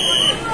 Yeah.